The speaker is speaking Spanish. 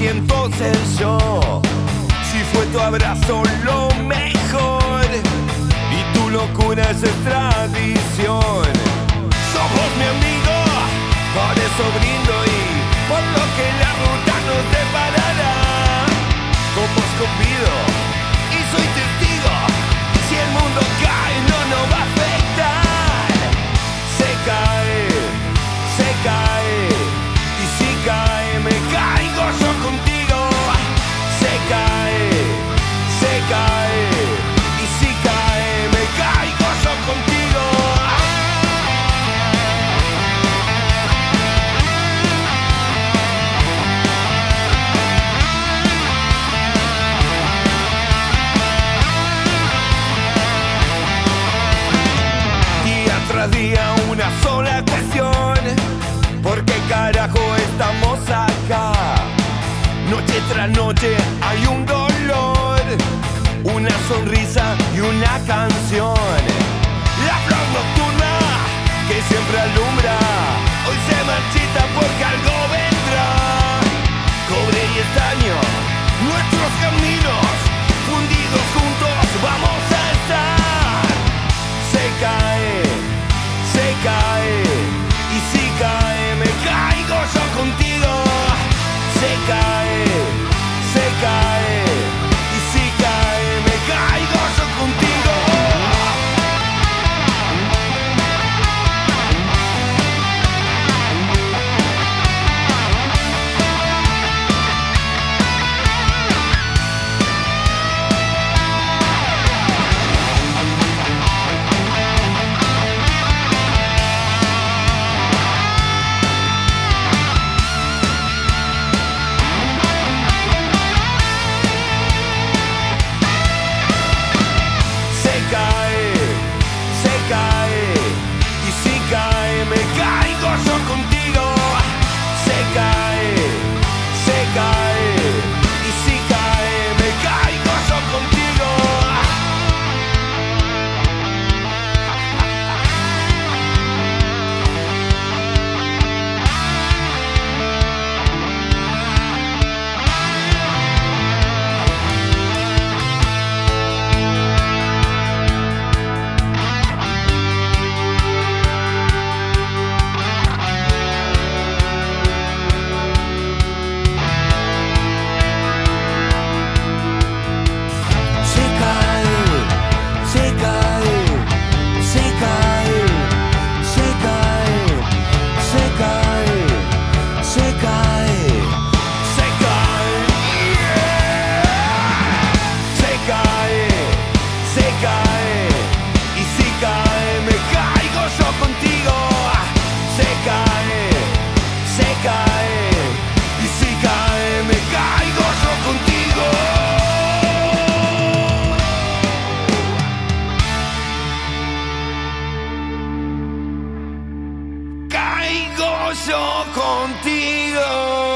y entonces yo, si fue tu abrazo lo mejor. Noche tras noche hay un dolor, una sonrisa y una canción. La flor nocturna que siempre al yo contigo.